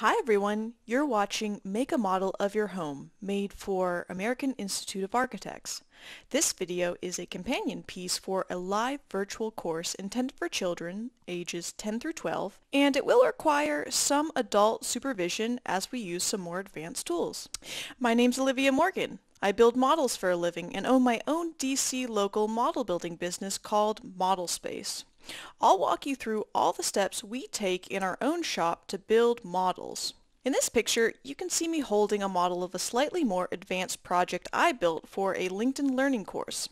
Hi everyone, you're watching Make a Model of Your Home, made for American Institute of Architects. This video is a companion piece for a live virtual course intended for children ages 10 through 12, and it will require some adult supervision as we use some more advanced tools. My name's Olivia Morgan. I build models for a living and own my own DC local model building business called Model Space. I'll walk you through all the steps we take in our own shop to build models. In this picture, you can see me holding a model of a slightly more advanced project I built for a LinkedIn Learning course.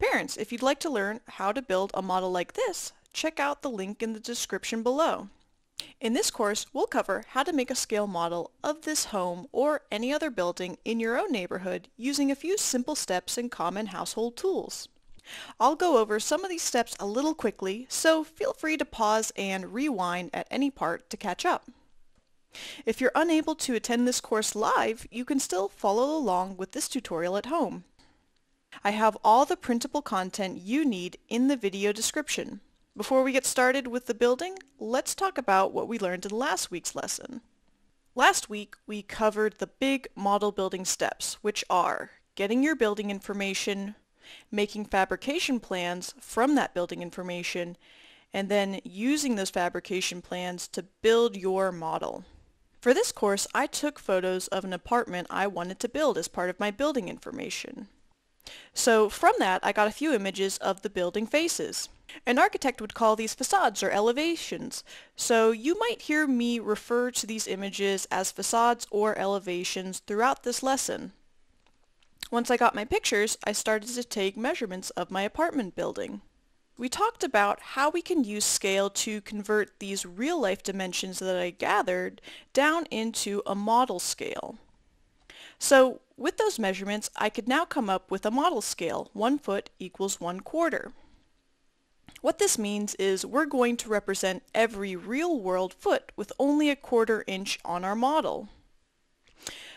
Parents, if you'd like to learn how to build a model like this, check out the link in the description below. In this course, we'll cover how to make a scale model of this home or any other building in your own neighborhood using a few simple steps and common household tools. I'll go over some of these steps a little quickly, so feel free to pause and rewind at any part to catch up. If you're unable to attend this course live, you can still follow along with this tutorial at home. I have all the printable content you need in the video description. Before we get started with the building, let's talk about what we learned in last week's lesson. Last week, we covered the big model building steps, which are getting your building information, making fabrication plans from that building information, and then using those fabrication plans to build your model. For this course, I took photos of an apartment I wanted to build as part of my building information. So from that, I got a few images of the building faces. An architect would call these facades or elevations, so you might hear me refer to these images as facades or elevations throughout this lesson. Once I got my pictures, I started to take measurements of my apartment building. We talked about how we can use scale to convert these real-life dimensions that I gathered down into a model scale. So with those measurements, I could now come up with a model scale, one foot equals one quarter. What this means is we're going to represent every real-world foot with only a quarter inch on our model.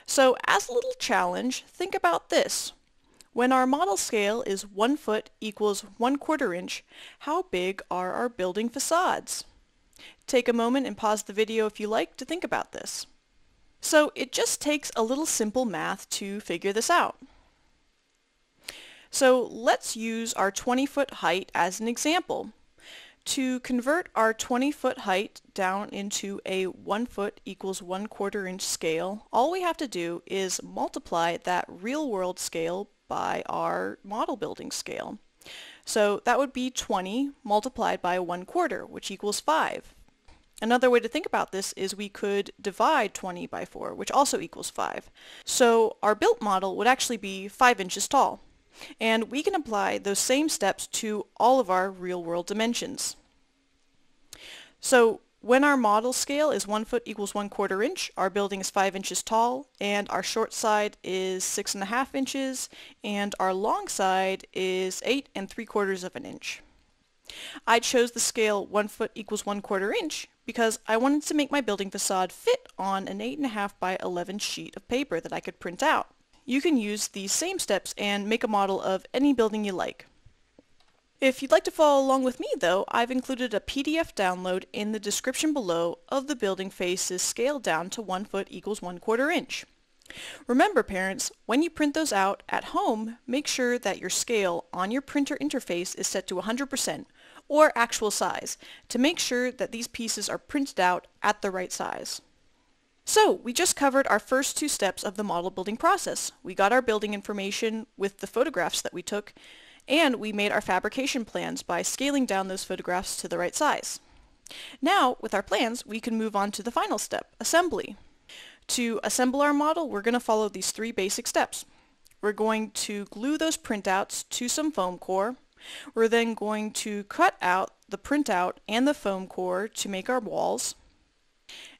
So as a little challenge, think about this. When our model scale is one foot equals one quarter inch, how big are our building facades? Take a moment and pause the video if you like to think about this. So it just takes a little simple math to figure this out. So let's use our 20 foot height as an example. To convert our 20 foot height down into a 1 foot equals 1 quarter inch scale, all we have to do is multiply that real world scale by our model building scale. So that would be 20 multiplied by 1 quarter, which equals 5. Another way to think about this is we could divide 20 by 4, which also equals 5. So our built model would actually be 5 inches tall. And we can apply those same steps to all of our real-world dimensions. So when our model scale is 1 foot equals 1 quarter inch, our building is 5 inches tall, and our short side is 6.5 inches, and our long side is 8 and 3 quarters of an inch. I chose the scale 1 foot equals 1 quarter inch because I wanted to make my building facade fit on an 8.5 by 11 sheet of paper that I could print out. You can use these same steps and make a model of any building you like. If you'd like to follow along with me though, I've included a PDF download in the description below of the building faces scaled down to 1 foot equals 1 quarter inch. Remember parents, when you print those out at home, make sure that your scale on your printer interface is set to 100% or actual size to make sure that these pieces are printed out at the right size. So we just covered our first two steps of the model building process. We got our building information with the photographs that we took, and we made our fabrication plans by scaling down those photographs to the right size. Now, with our plans, we can move on to the final step, assembly. To assemble our model, we're going to follow these three basic steps. We're going to glue those printouts to some foam core. We're then going to cut out the printout and the foam core to make our walls.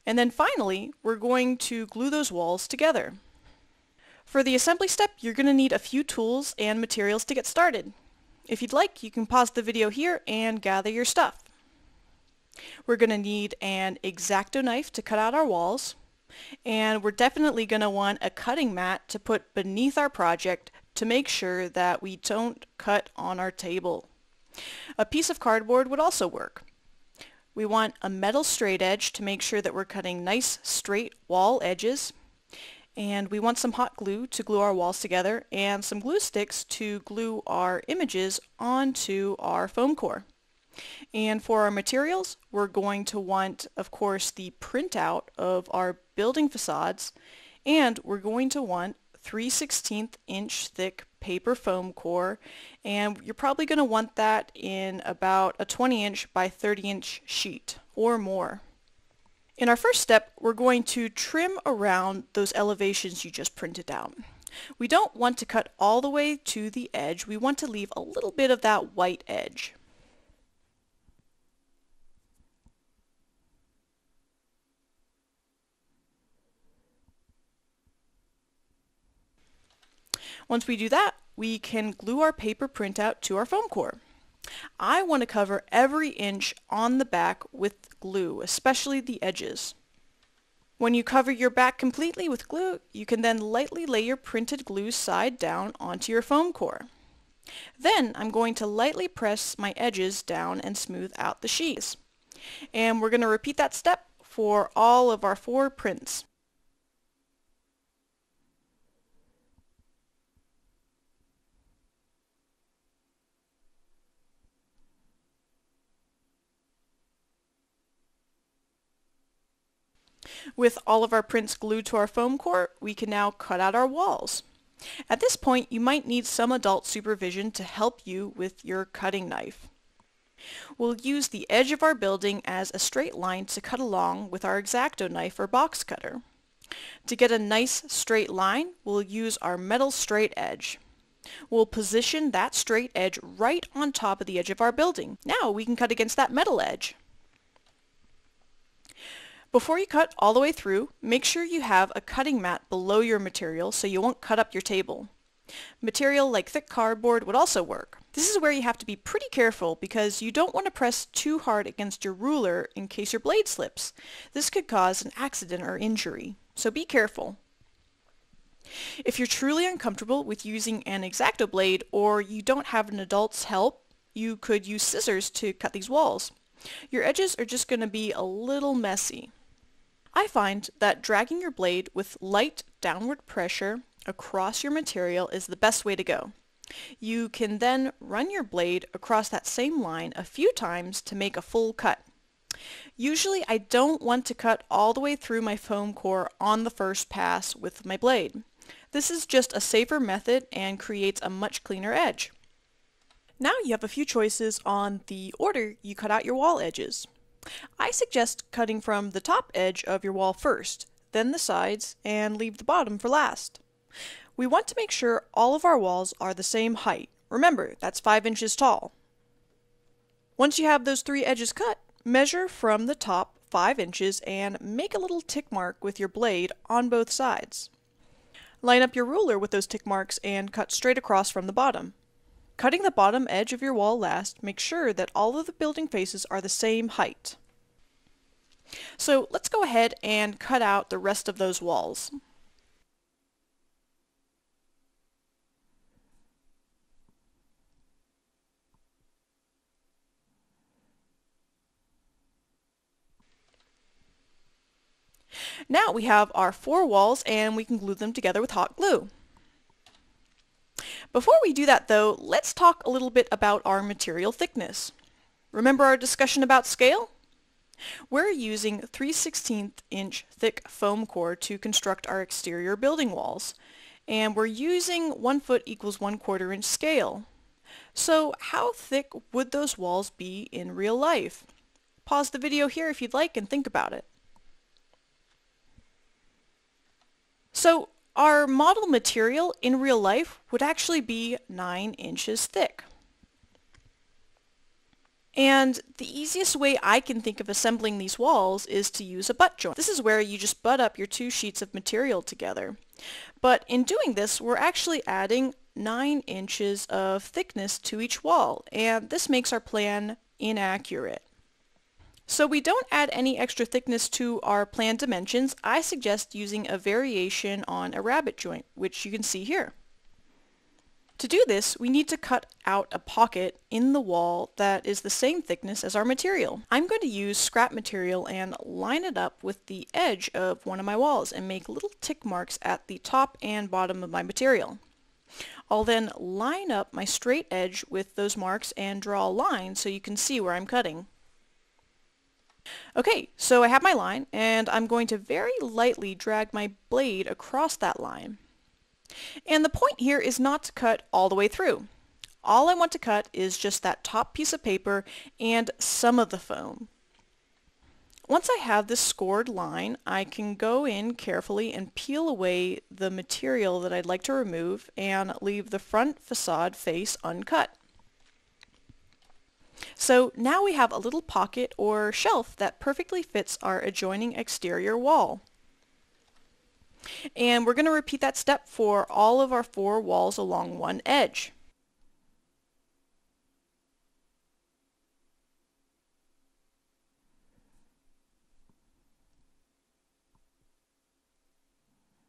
And then finally, we're going to glue those walls together. For the assembly step, you're going to need a few tools and materials to get started. If you'd like, you can pause the video here and gather your stuff. We're going to need an X-Acto knife to cut out our walls, and we're definitely going to want a cutting mat to put beneath our project to make sure that we don't cut on our table. A piece of cardboard would also work. We want a metal straight edge to make sure that we're cutting nice straight wall edges. And we want some hot glue to glue our walls together and some glue sticks to glue our images onto our foam core. And for our materials, we're going to want, of course, the printout of our building facades, and we're going to want 3 16th inch thick paper foam core, and you're probably going to want that in about a 20 inch by 30 inch sheet or more. In our first step, we're going to trim around those elevations you just printed out. We don't want to cut all the way to the edge, we want to leave a little bit of that white edge. Once we do that, we can glue our paper printout to our foam core. I want to cover every inch on the back with glue, especially the edges. When you cover your back completely with glue, you can then lightly lay your printed glue side down onto your foam core. Then I'm going to lightly press my edges down and smooth out the sheets. And we're going to repeat that step for all of our four prints. With all of our prints glued to our foam core, we can now cut out our walls. At this point, you might need some adult supervision to help you with your cutting knife. We'll use the edge of our building as a straight line to cut along with our X-Acto knife or box cutter. To get a nice straight line, we'll use our metal straight edge. We'll position that straight edge right on top of the edge of our building. Now we can cut against that metal edge. Before you cut all the way through, make sure you have a cutting mat below your material so you won't cut up your table. Material like thick cardboard would also work. This is where you have to be pretty careful because you don't want to press too hard against your ruler in case your blade slips. This could cause an accident or injury, so be careful. If you're truly uncomfortable with using an X-Acto blade or you don't have an adult's help, you could use scissors to cut these walls. Your edges are just going to be a little messy. I find that dragging your blade with light downward pressure across your material is the best way to go. You can then run your blade across that same line a few times to make a full cut. Usually I don't want to cut all the way through my foam core on the first pass with my blade. This is just a safer method and creates a much cleaner edge. Now you have a few choices on the order you cut out your wall edges. I suggest cutting from the top edge of your wall first, then the sides, and leave the bottom for last. We want to make sure all of our walls are the same height. Remember, that's 5 inches tall. Once you have those three edges cut, measure from the top 5 inches and make a little tick mark with your blade on both sides. Line up your ruler with those tick marks and cut straight across from the bottom. Cutting the bottom edge of your wall last, make sure that all of the building faces are the same height. So let's go ahead and cut out the rest of those walls. Now we have our four walls and we can glue them together with hot glue. Before we do that though, let's talk a little bit about our material thickness. Remember our discussion about scale? We're using 3 16th inch thick foam core to construct our exterior building walls, and we're using 1 foot equals 1 quarter inch scale. So how thick would those walls be in real life? Pause the video here if you'd like and think about it. So our model material in real life would actually be 9 inches thick. And the easiest way I can think of assembling these walls is to use a butt joint. This is where you just butt up your two sheets of material together. But in doing this, we're actually adding 9 inches of thickness to each wall, and this makes our plan inaccurate. So we don't add any extra thickness to our plan dimensions. I suggest using a variation on a rabbet joint, which you can see here. To do this, we need to cut out a pocket in the wall that is the same thickness as our material. I'm going to use scrap material and line it up with the edge of one of my walls and make little tick marks at the top and bottom of my material. I'll then line up my straight edge with those marks and draw a line so you can see where I'm cutting. Okay, so I have my line and I'm going to very lightly drag my blade across that line. And the point here is not to cut all the way through. All I want to cut is just that top piece of paper and some of the foam. Once I have this scored line, I can go in carefully and peel away the material that I'd like to remove and leave the front facade face uncut. So now we have a little pocket or shelf that perfectly fits our adjoining exterior wall. And we're going to repeat that step for all of our four walls along one edge.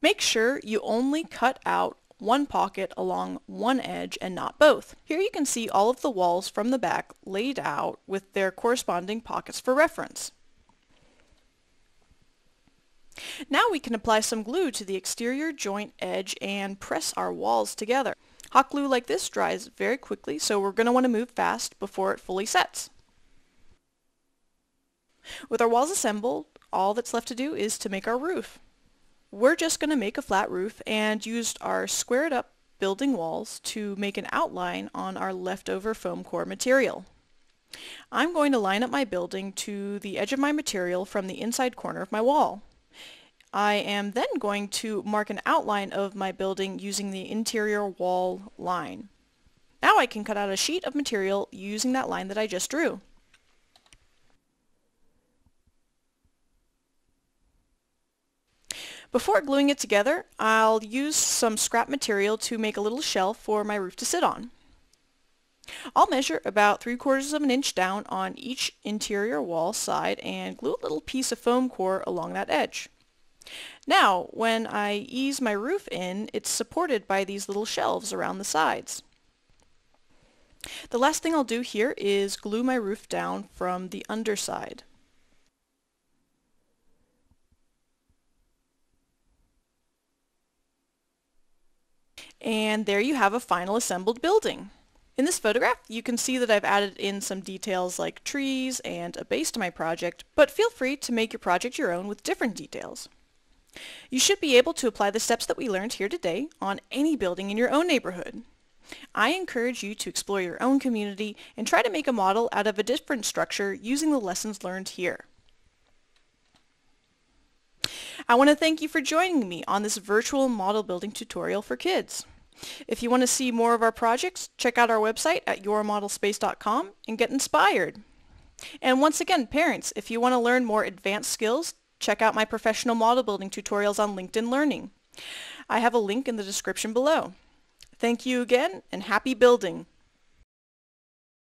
Make sure you only cut out one pocket along one edge and not both. Here you can see all of the walls from the back laid out with their corresponding pockets for reference. Now we can apply some glue to the exterior joint edge and press our walls together. Hot glue like this dries very quickly, so we're going to want to move fast before it fully sets. With our walls assembled, all that's left to do is to make our roof. We're just going to make a flat roof and used our squared up building walls to make an outline on our leftover foam core material. I'm going to line up my building to the edge of my material from the inside corner of my wall. I am then going to mark an outline of my building using the interior wall line. Now I can cut out a sheet of material using that line that I just drew. Before gluing it together, I'll use some scrap material to make a little shelf for my roof to sit on. I'll measure about 3 quarters of an inch down on each interior wall side and glue a little piece of foam core along that edge. Now, when I ease my roof in, it's supported by these little shelves around the sides. The last thing I'll do here is glue my roof down from the underside. And there you have a final assembled building. In this photograph, you can see that I've added in some details like trees and a base to my project, but feel free to make your project your own with different details. You should be able to apply the steps that we learned here today on any building in your own neighborhood. I encourage you to explore your own community and try to make a model out of a different structure using the lessons learned here. I want to thank you for joining me on this virtual model building tutorial for kids. If you want to see more of our projects, check out our website at yourmodelspace.com and get inspired. And once again, parents, if you want to learn more advanced skills, check out my professional model building tutorials on LinkedIn Learning. I have a link in the description below. Thank you again and happy building!